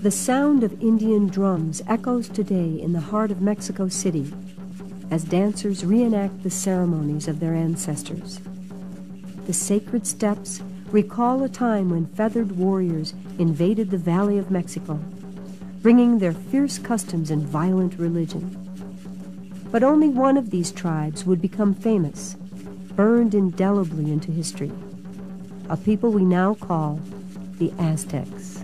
The sound of Indian drums echoes today in the heart of Mexico City as dancers reenact the ceremonies of their ancestors. The sacred steps recall a time when feathered warriors invaded the Valley of Mexico, bringing their fierce customs and violent religion. But only one of these tribes would become famous, burned indelibly into history, a people we now call the Aztecs.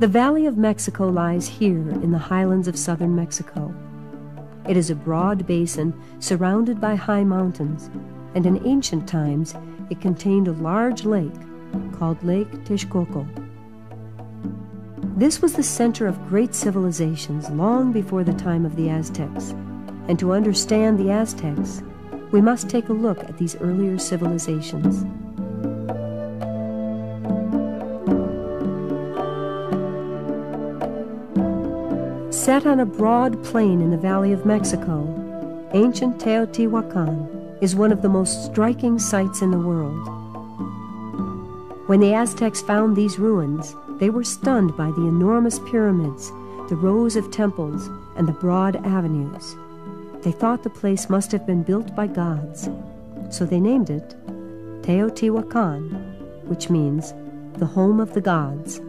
The Valley of Mexico lies here in the highlands of southern Mexico. It is a broad basin surrounded by high mountains, and in ancient times it contained a large lake called Lake Texcoco. This was the center of great civilizations long before the time of the Aztecs, and to understand the Aztecs, we must take a look at these earlier civilizations. Set on a broad plain in the Valley of Mexico, ancient Teotihuacan is one of the most striking sights in the world. When the Aztecs found these ruins, they were stunned by the enormous pyramids, the rows of temples, and the broad avenues. They thought the place must have been built by gods, so they named it Teotihuacan, which means the home of the gods.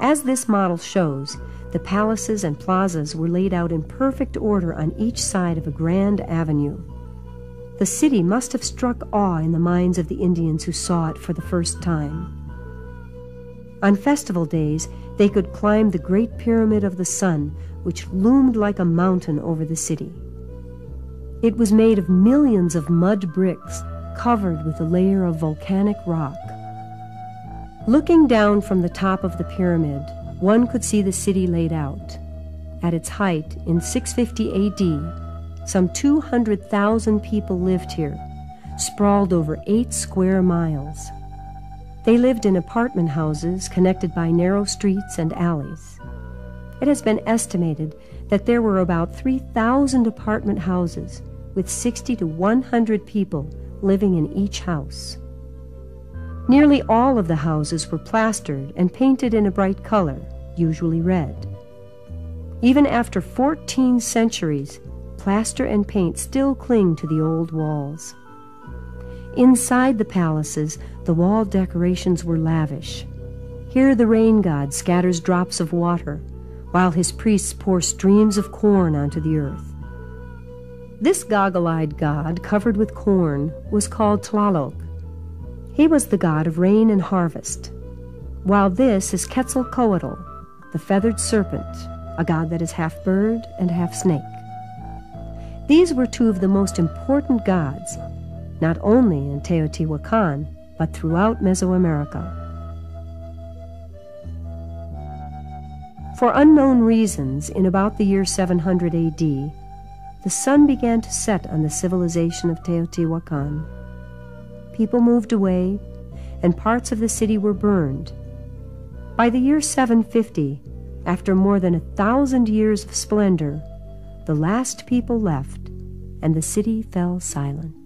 As this model shows, the palaces and plazas were laid out in perfect order on each side of a grand avenue. The city must have struck awe in the minds of the Indians who saw it for the first time. On festival days, they could climb the Great Pyramid of the Sun, which loomed like a mountain over the city. It was made of millions of mud bricks covered with a layer of volcanic rock. Looking down from the top of the pyramid, one could see the city laid out. At its height, in 650 AD, some 200,000 people lived here, sprawled over eight square miles. They lived in apartment houses connected by narrow streets and alleys. It has been estimated that there were about 3,000 apartment houses with 60 to 100 people living in each house. Nearly all of the houses were plastered and painted in a bright color, usually red. Even after 14 centuries, plaster and paint still cling to the old walls. Inside the palaces, the wall decorations were lavish. Here the rain god scatters drops of water, while his priests pour streams of corn onto the earth. This goggle eyed god, covered with corn, was called Tlaloc, he was the god of rain and harvest, while this is Quetzalcoatl, the feathered serpent, a god that is half bird and half snake. These were two of the most important gods, not only in Teotihuacan, but throughout Mesoamerica. For unknown reasons, in about the year 700 AD, the sun began to set on the civilization of Teotihuacan people moved away, and parts of the city were burned. By the year 750, after more than a thousand years of splendor, the last people left, and the city fell silent.